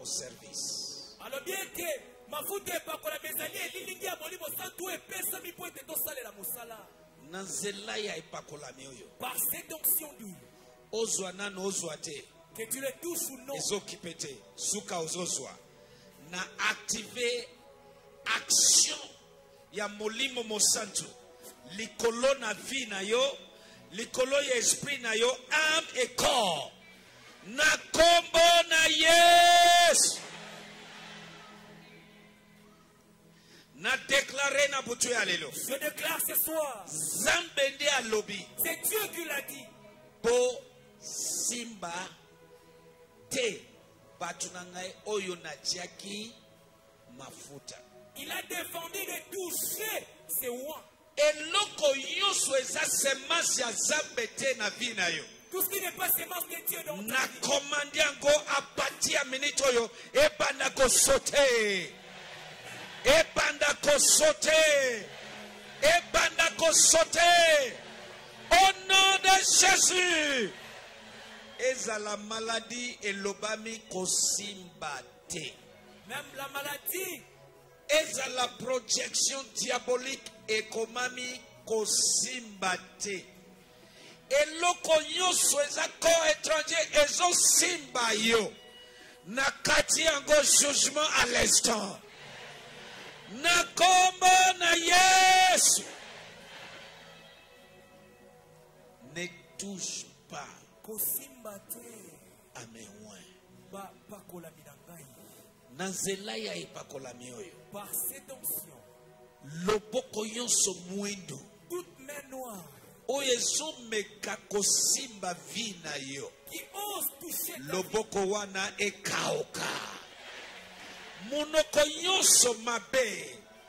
au service alobi ete mafuta epakolama ezali elilingi ya molimo santu oyo epesami mpo ete tosalela mosala na nzela ya epakolami oyo par cette onction dure ozwa nano ozwa te que tu le touches ou non ezokipe te suka ozozwa na active action ya molimo mosantu likolo na vie na yo likolo ya esprit na yo ame et corps Na kombo na Yesu. Na déclaré na butu ya lelo. Je déclare ce soir. Zambe nde alobi. C'est Dieu qui l'a dit. Bo simba te batu na ngai oyo natiaki mafuta. Il a défendu de toucher ses rois. Eloko yoso eza semence ya Zambe te na vie na yo. Tout ce qui n'est pas semence de Dieu dans Na commande yango à partir ya minute oyo ebanda ko sauter. Ebanda ko sauter. Ebanda ko sauter. Au nom de Jésus. Ezala maladie elobami kosimba te. Même la maladie Ezala projection diabolique ekomami kosimba te. Eloko nyonso eza corps étranger ezosimba yo. Na kati yango jugement à l'instant. Na kombo na Yesu. Ne touche pas. Kosimba te. ameoin bapakolami na ngai na nzela ya epakolami oyo par cette onction loboko nyonso mwindu toute main noire oyo ezomeka kosimba vi na yo loboko wana ekaoka monoko nyonso mabe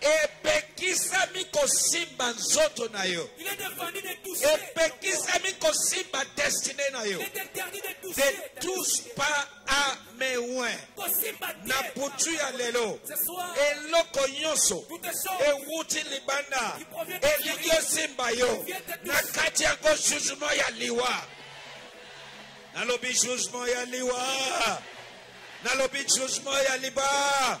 epekisami kosimba nzoto na yo epekisami kosimba destine na yo ne touche pas à mes oins na butu ya lelo eloko nyonso ewuti libanda elingi osimba yo na kati yango jugement ya liwa nalobi jugement ya liwa nalobi jugement ya liba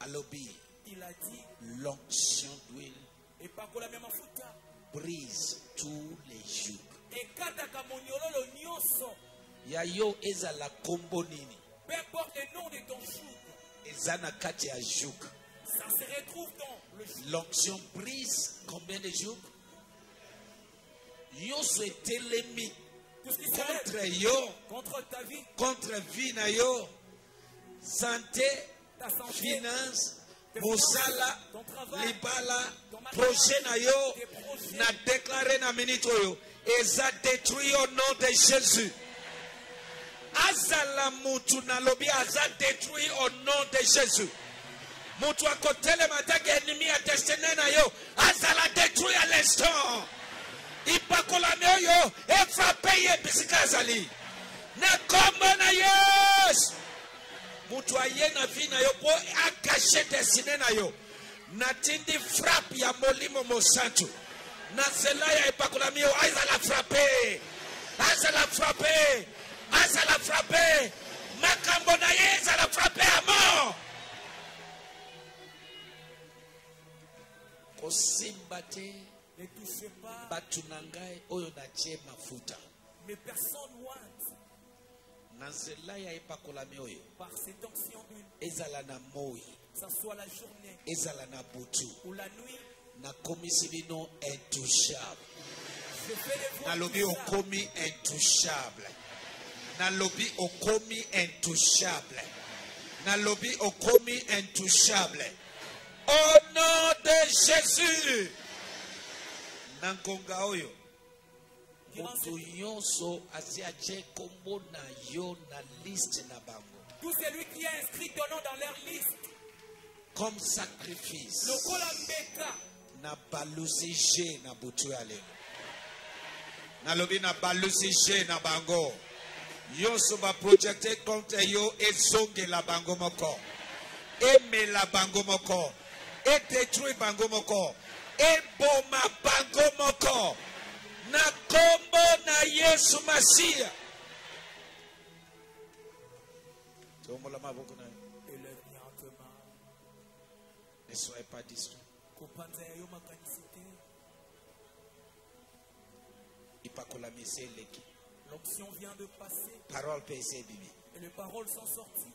Alobi. Il a dit. L'onction d'huile. Et pas mafuta. Brise tous les jours. Et kataka monyololo nyoso. Ya yo ezala kombo nini. Peu importe le nom de ton joug. Ezana kati ya joug. Ça se retrouve dans le joug. L'onction brise combien de jours? Yoso etelemi contre yo, contre ta vie, contre vie na yo. sante finance mosala libala projet na yo na deklare na minute oyo eza détruit au nom de jésus azala mutu nalobi aza détruit au nom de jésus mutu akotelema ataki ennemi ya destine na yo azala détruit à l'instant ipakolami oyo efrape ye bisika azali Na kombo na Yesu. Mutu aye na vie na yo po a cache destine na yo. Natindi frappe ya Molimo Mosantu. Na zela ya epakolami yo azala frappe. Azala frappe. Azala frappe. Makambo na ye ezala frappe à mort. Kosimba te. Ne touchez pas. Batu na ngai oyo na tie mafuta. Mais personne want. na nzela ya epakolami oyo ezala na moi ezala na butu nakomisi bino intouchable nalobi okomi intouchable nalobi okomi intouchable nalobi okomi intouchable au nom de jésus na ngonga oyo moto nyonso asi atye nkombo na yo na liste na bango tout celui qui est inscrit ton nom dans leur liste comme sacrifice lokola mbeka na balusi je na butu ya lelo nalobi na balusi je na bango nyonso baprojecte contre yo ezongela bango moko emela bango moko e detruire bango moko eboma bango moko na kombo na yesu masiya tombola maboko na yo ne soyez pas distrait ipakola misi eleki parole mpe esi ebimi et les paroles sont sorties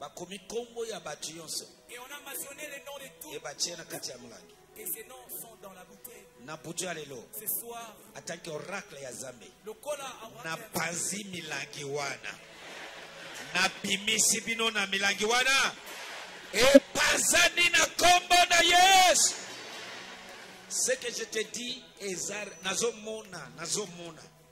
bakomi nkombo ya bato nyonso e batye na kati ya molangi na butu ya lelo atanke oracle ya zambe napanzi milangi wana nabimisi bino na milangi wana epazani na nkombo na yesu ce que je te dis eza nazomona nazomona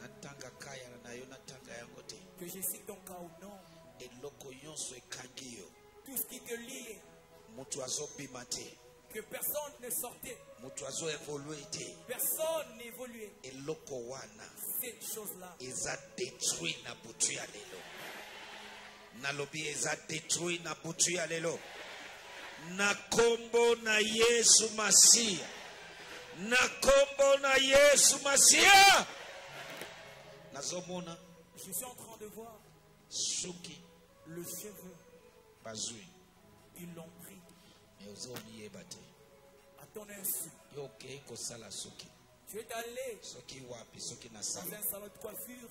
natanga kayana na yo natanga yango te que je cite ton cas ou non eloko nyonso ekangi yo tout ce qui te lie moto azobima te que personne ne sortait moto azo évoluer te personne n'évoluait eloko wana cette chose là eza détruit na butu ya lelo nalobi eza detruit na butu ya lelo na kombo na yesu masiya na kombo na yesu masiya nazomona je suis en train de voir suki le cheveu bazui ils l'ont pris mais ozomiyeba te à ton insu yo okei kosala suki tu es allé soki wapi soki na salon de coiffure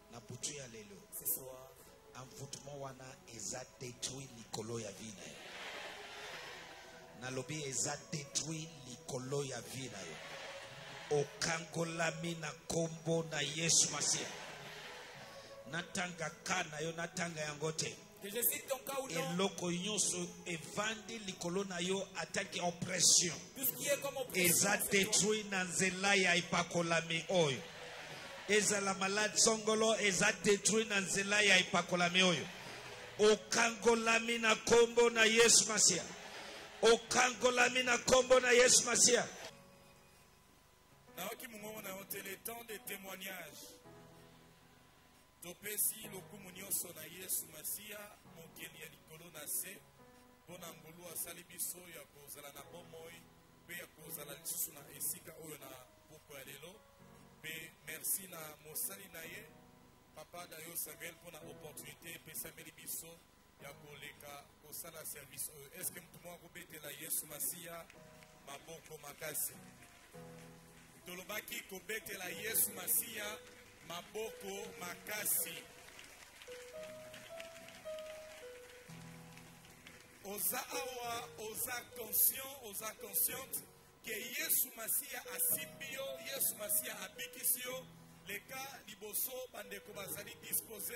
na butu ya lelo envoûtement wana eza détruit likolo ya vie na yo nalobi eza détruit likolo ya vie na yo okangolami na nkombo na yesu masiya natangaka na yo natanga yango te eloko nyonso evandi likolo na yo ataki oppression eza detruit na nzela ya epakolami oyo ezala malade songolo eza detruit na nzela ya epakolami oyo okangolami na nkombo na yesu masiya okangolami na nkombo na yesu masiya nayoki mongongo na yo te le temps de témoignage topesi lokumu nyonso na yesu masiya mokeli ya likolo na se mpo na ngolu asali biso ya kozala na bomoi mpe ya kozala lisusu na esika oyo na poko ya lelo mpe merci na mosali na ye papa dayo samuel mpo na opportunité epesameli biso ya koleka kosala service oyo eske motu moko akobetela yesu masiya maboko makasi tolobaki kobetela yesu masiya maboko makasi oza awa oza conscient oza consciente ke yesu masiya asimbi yo yesu masiya abikisi yo leka liboso bandeko bazali dispose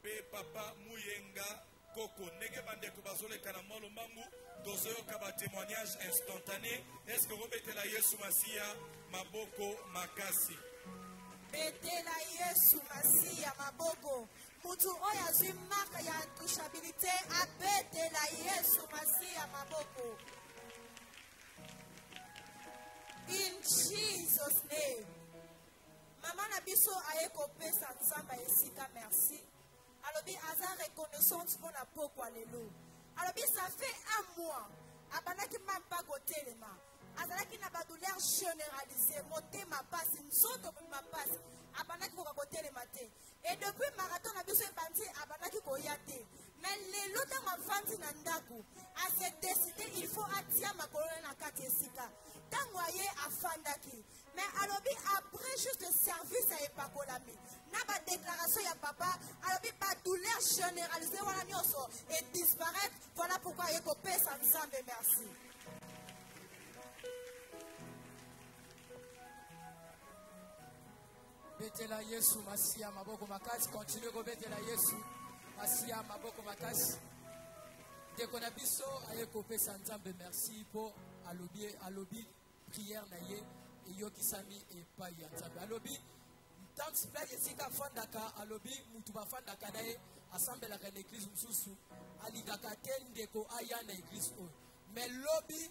mpe papa muyenga koko ndenge bandeko bazoleka na mwa lombangu tozoyoka batémoignage instantané eske okobetela yesu masiya maboko makasi betela yesu masiya maboko motu oyo azwi marke ya intouchabilité abetela yesu masiya maboko in jesus name Maman na biso aye kopesa Nzamba esika merci. Alobi aza reconnaissante mpo na pokwa lelo. Alobi ça fait un mois abandaki même pas kotelema. Azalaki na badouleur généralisée, motema mpasi, nzoto mobima mpasi. Abandaki koka kotelema te. Et depuis marathon na biso ebandi abandaki koya te. Mais lelo ntango afandi na ndako, ase décide il faut atia makolo na kati esika. ntango aye afandaki mais alobi après juste service ya epakolami na badéclaration ya papa alobi badouleur généralise wana nyonso edisparaitre voilà pourquoi aye kopesa nzambe merci betela yesu masiya maboko makasi continue kobetela yesu masiya maboko makasi ndeko na biso aye kopesa nzambe merci mpo alobi alobi prière na ye eyokisami epai ya nzambe alobi ntango sipelaki esika afandaka alobi motu bafandaka na ye asambelaka na eglize mosusu alingaka te ndeko aya na eglize oyo me lobi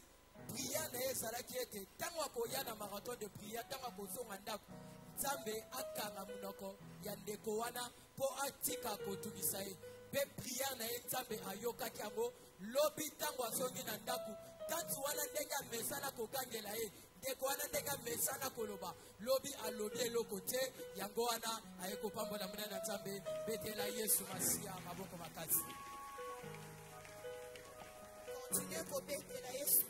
prière na ye ezalaki ete ntango akoya na marathon de prière ntango akozonga ndako nzambe akanga monoko ya ndeko wana mpo atika kotungisa ye mpe prière na ye nzambe ayokaki yango lobi ntango azongi na ndako tati wana ndenge amesana kogangela ye ndeko wana ndenge amesana koloba lobi alobi eloko te yango wana aye kopambola monene na nzambe betela yesu masiya maboko makasi continue kobetela yesu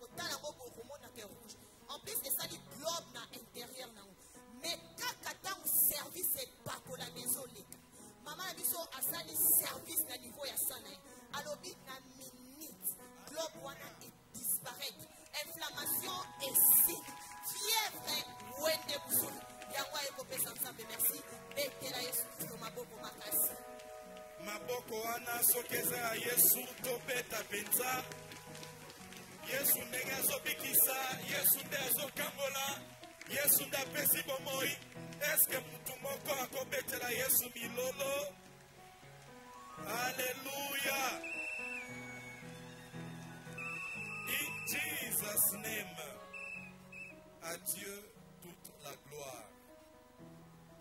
kotala ngo bokomona ke rouge en plus esali globe na intérieur na yango mais kaka ntango service epakolami ezoleka mama na biso asali service na niveau ya sana ye alobi na minute globe wana edisparaitre inflammation esili fièvre wende mosuni yango aye kopesa nzambe merci betela yesu kristo maboko makasi maboko wana soki eza ya yesu tobeta mpenza yesu ndenge azobikisa yesu nde azokangola yesu nde apesi bomoi eske motu moko akobetela yesu milolo aleluya in jesus name à dieu toute la gloire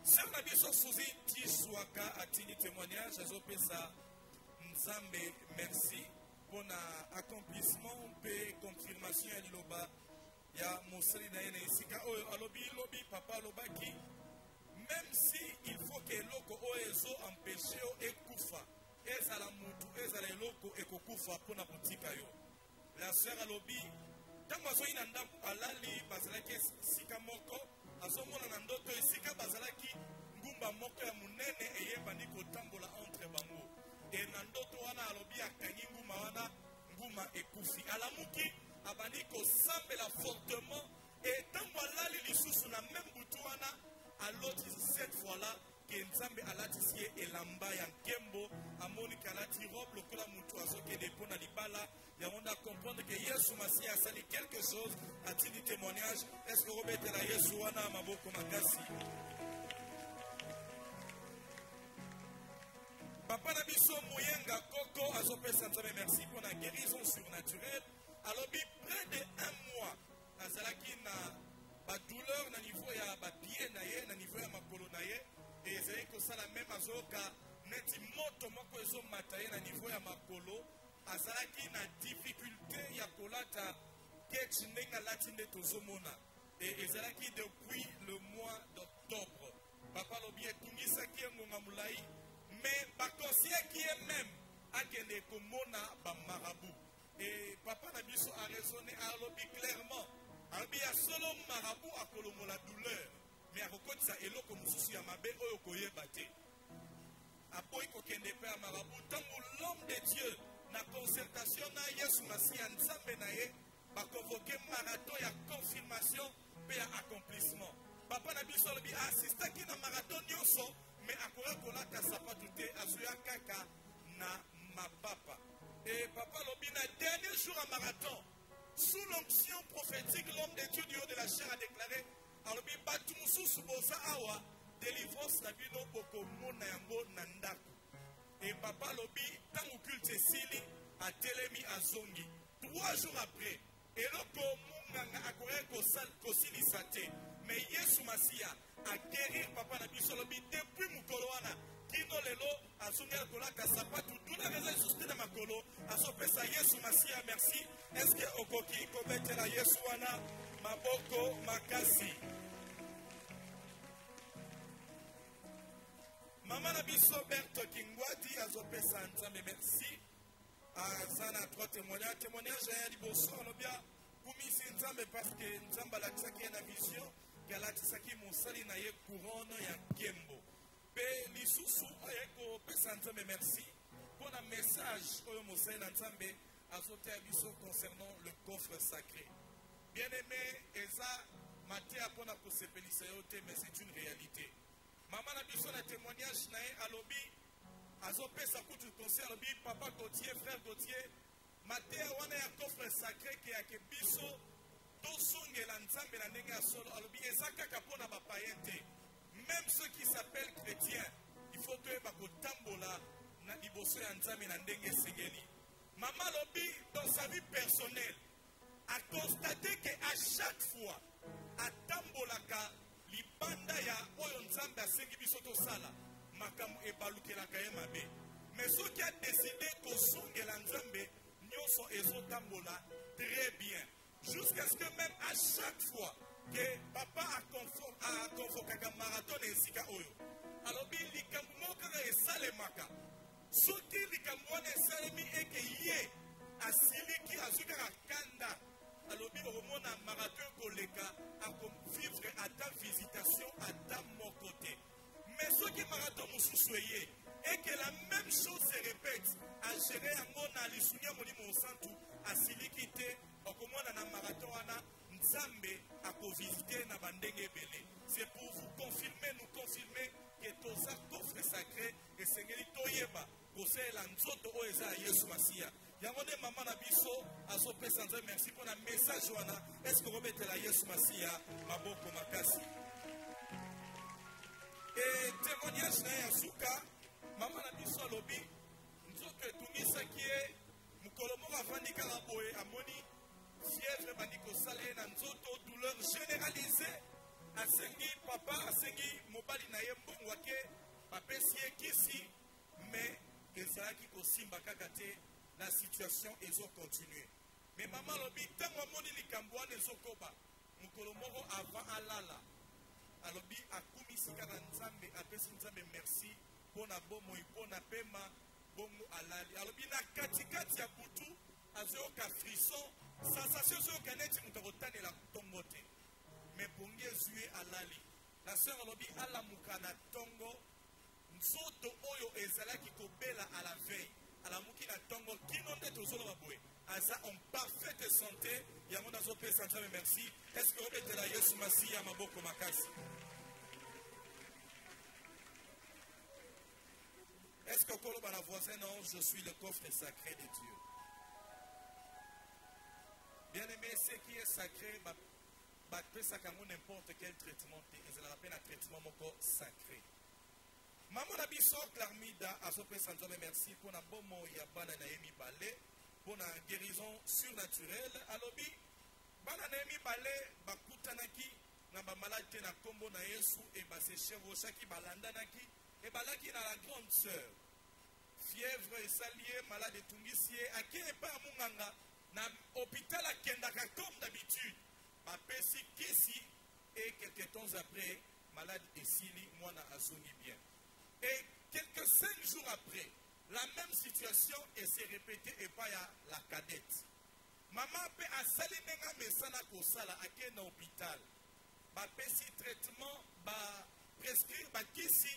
ser na biso suzi tiswaka atindi témoignage azopesa nzambe merci mpo na accomplissement mpe confirmation ya liloba ya mosali na ye na esika oyo alobi lobi papa alobaki meme si il faut ke eloko oyo ezo empeshe yo ekufa ezala motu ezala eloko ekokufa mpo na kotika yo la sœur alobi ntango azoyi na ndako alali bazalaki esika moko azomona na ndoto esika bazalaki ngumba moko ya monene eye ebandi kotambola entre bango e na ndoto wana alobi akangi nguma wana nguma ekufi alamuki abandi kosambela fortement e ntango alali lisusu na meme butu wana aloti cette fois là ke nzambe alatisi ye elamba ya nkembo amoni ke alati robe lokola moto azokende mpo na libala yango nda comprendre ke yesu masiya asali quelque chose atindi témoignage est ce que okobetela yesu wana maboko makasi papa na biso moyenga koko azopesa nzambe merci mpo na guérison surnaturelle alobi près de un mois azalaki na badouleur na niveau ya bapie na ye na niveau ya makolo na ye ezali kosala meme azoyoka neti moto moko ezomata ye na niveau ya makolo azalaki na difficulté ya kolata kechi ndenge alati nde tozomona e ezalaki depuis le mois d'octobre papa lobi etungisaki ye ngonga molai mais bakosiyaki ye meme akende komona bamarabu e papa na biso araisonne alobi clairement alobi ya solo marabu akolongola douleur mais akokotisa eloko mosusu ya mabe oyo koyeba te akoki kokende epai ya marabu ntango l'homme de dieu na concertation na yesu masiya nzambe na ye bakonvoke marathon ya confirmation mpe ya accomplissement papa na biso alobi asistaki na marathon nyonso me akoya kolata sapatu te azoya kaka na mapapa e papa alobi na dernier jour ya marathon sous l'onction prophétique l'homme de dieu du haut de la chair a déclaré alobi bato mosusu boza awa delivrance na bino bokomona yango na ndako e papa alobi ntango culte esili atelemi azongi trois jours après eloko monganga akoyaki kosilisa te me yesu masiya agerir papa na biso alobi depuis mokolo wana kino lelo azongi akolaka sapatu tuna eza lisusu te na makolo azopesa yesu masiya merci eske okoki kobetela yesu wana maboko makasi mama na biso berto kingwadi azopesa nzambe merci aza na trois témoignage témoignage ya liboso alobi akumisi nzambe parce que nzambe alakisaki ye na vision ke alatisaki mosali na ye couronne ya kembo mpe lisusu ayaki kopesa nzambe merci mpo na message oyo mosali na nzambe azoteya biso concernant le coffre sacré bien aimé eza mateya mpo na kosepelisa yo te mais c'est une réalité mama na biso na témoignage na ye alobi azopesa kutu conseil alobi papa gautier frère gautier mateya wana ya coffre sacré ke yake biso tozongela nzambe na ndenge ya solo alobi eza kaka mpo na bapayen te meme ceux qui s'appellent chrétiens il faut toyeba kotambola na liboso ya nzambe na ndenge esengeli mama alobi dans sa vie personnelle aconstate que à chaque fois atambolaka libanda ya oyo nzambe asengi biso tosala makambo ebalukelaka ye mabe me soki adeside kosongela nzambe nyonso ezotambola très bien jusqu'à ce que même à chaque fois que papa akonvokaka marathon na esika oyo alobi likambo moko kaka esalemaka soki likambo wana esalemi eke ye asiliki azwi kaka kanda alobi okomona marato ekoleka akovivre ata visitation ata moko te me soki marato mosusu eye eke la même chose se répète agere yango na lisungi ya molimo mosantu asiliki te okomona na marato wana nzambe akovisite na bandenge ebele c'est pour vous confirmer nous confirmer que toza coffre sacré esengeli toyeba kosalela nzoto oyo eza ya yesu masiya yango nde mama na biso azopesa nzambe merci mpo na message wana eske okobetela yesu masiya maboko makasi e témoignage na ye ya suka mama na biso alobi nzoto etungisaki ye mokolo moko afandi kaka boye amoni fièvre ebandi kosala ye na nzoto douleur généralisée asengi papa asengi mobali na ye mbongo ake bapesi ye kisi mais ezalaki kosimba kaka te la situation ezo continue mais mama alobi ntango amoni likambo wana ezokoba mokolo moko avant alala alobi akumisi kaka nzambe apesi nzambe merci mpo na bomoi mpo na pema bongo alali alobi na katikati ya butu azoyoka frison sensation ezoyoka neti moto akotanela ntongo te me pongi ezwi ye alali La sœur alobi alamuka na tongo nzoto oyo ezalaki kobela à la veille alamuki na tongo kino nde tozoloba boye aza en parfaite santé yango nazopesa nzambe merci est ce que obetela yesu masiya maboko makasi est ce que okoloba na voisin non je suis le coffre sacré de dieu bien aimé ce qui est sacré bapesaka yango n'importe quel traitement te ezalaka mpe na traitement moko sacré mama na biso clarmida azopesa nzambe merci mpo na bomo ya bana na ye mibale mpo na guérison surnaturelle alobi bana na ye mibale bakutanaki na bamaladi te na nkombo na yesu e basecheroshaki balandanaki ebalaki na la grande sœur fièvre esali ye malade etungisi ye akei epai ya monganga na hôpital akendaka comme d'habitude bapesi kisi et quelques temps après malade esili mwana azongi bien et quelques cinq jours après la même situation et se répéter epai ya la cadette mama mpe asali ndenge amesana kosala ake na hôpital bapesi traitement baprescrire bakisi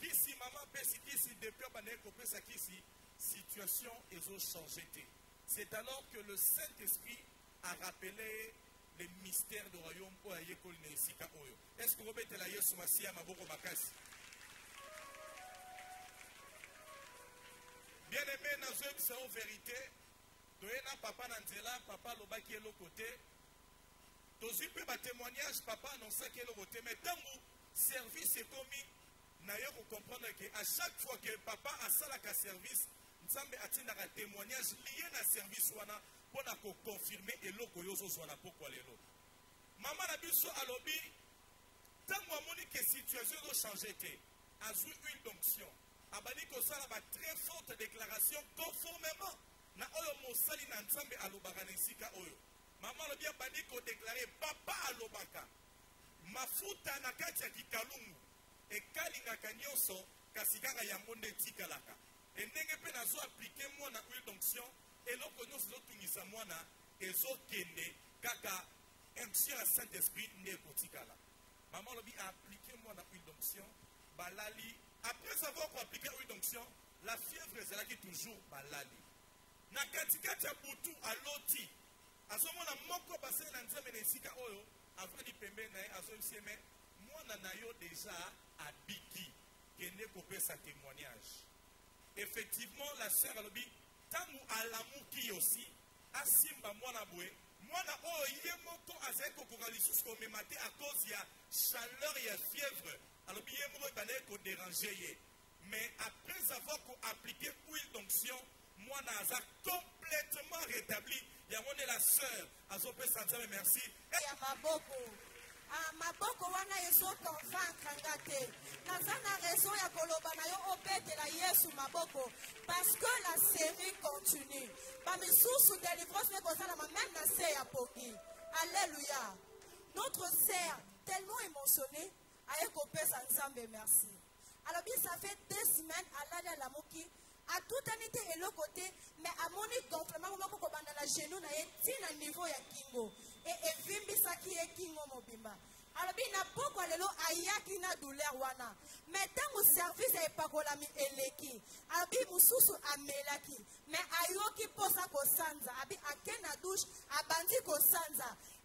kisi mama apesi kisi depuis abandaki kopesa kisi situation ezochange te C'est alors que le Saint-Esprit a rappelé les mystères du royaume au ayekoli na esika oyo. Est-ce que vous mettez la Yesu Masiya maboko makasi? Bien aimé, na zemi sa o vérité. Toyena papa na nzela, papa lobaki eloko te. Tozui pe ba témoignages, papa annoncaki eloko te. Mais tango service ekomi, na yo ko comprendre que à chaque fois que papa asalaka service, nzambe atindaka témoignage liye na service wana mpo na koconfirme eloko oyo ozozwa na pokwa lelo mama na biso alobi ntango amoni ke situation ezochange te azwi une donction abandi kosala ba très forte déclaration conformément na oyo mosali na nzambe alobaka na esika oyo mama alobi abandi kodeklare papa alobaka mafuta na kati ya kikalungu ekalingaka nyonso kasi kaka yango nde etikalaka e ndenge mpe nazo aplike mwana huile d'onction eloko nyonso ezotungisa mwana ezokende kaka onction ya saint esprit nde ekotikala mama olobi aaplike mwana huile d'onction balali après avoir koaplike huile d'onction la fièvre ezalaki toujours balali na katikati ya butu aloti azomona moko basali na nzambe na esika oyo avandi pembeni na ye azoyebisi ye me mwana na yo deja abiki kende kopesa témoignage effectivement la sœur alobi ntango alamuki ye aussi asimba mwana boye mwana oyo ye moko azali kokoka lisusu komema te à cause ya chaleur ya fièvre alobi ye moko ebandaki koderange ye mais après avoir koappliquer huile d'onction mwana aza complètement rétabli yango nde la sœur azopesa nzambe merci eh! ya maboko ah, maboko wana ezokonvaincre nga te naza na raison ya koloba na yo obetela yesu maboko parce que la série continue bamisusu délivrance mpe kozalama meme na se ya pongi alleluya notre sœur tellement émotionnée aye kopesa nzambe merci alobi ça fait deux semaines alali alamuki atutani te eloko te mais amoni gonflement moko kobanda na genou na ye ti na niveau ya kingo e evimbisaki ye kingo mobimba alobi na pokwa lelo ayaki na douleur wana me ntango service ya epakolami eleki alobi mosusu amelaki me ayoki mposa kosanza abi ake na dushe abandi kosanza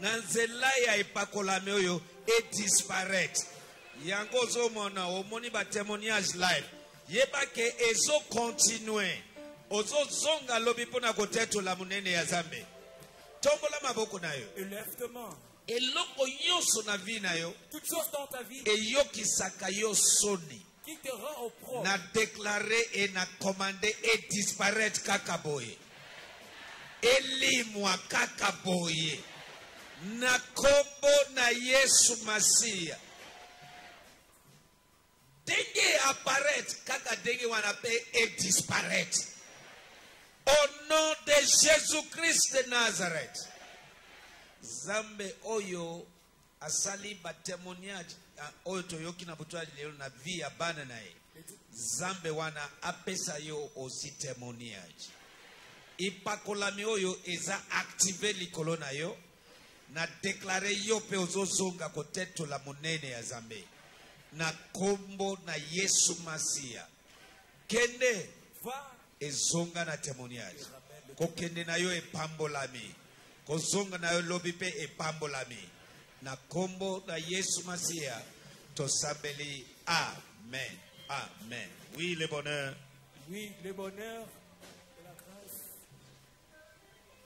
na nzela ya epakolami oyo edisparaitre yango ozomona omoni batemoignage live yeba ke ezokontinue ozozonga lobi mpo na kotetola monene ya zambe tombola maboko na yo eloko nyonso na vi na yo eyokisaka yo soni qui te rend au propre. Na déclarer et na commander et disparaître kaka boye. Elimwa kaka boye. Na kombo na Yesu Masiya. Denge apparaître kaka denge wana pe et disparaître. Au nom de Jésus-Christ de Nazareth. Zambe oyo asali ba temoignage ah, oyo toyoki na butu ya lelo na vie ya bana na ye zambe wana apesa yo aussi temoignage ipakolami oyo eza active likolo na yo na deklare yo mpe ozozonga kotetola monene ya zambe na kombo na yesu masiya kende ezonga na témoignage kokende na yo epambolami kozonga na yo lobi mpe epambolami na nkombo na yesu masiya tosambeli amen amen oui le bonheur oui le bonheur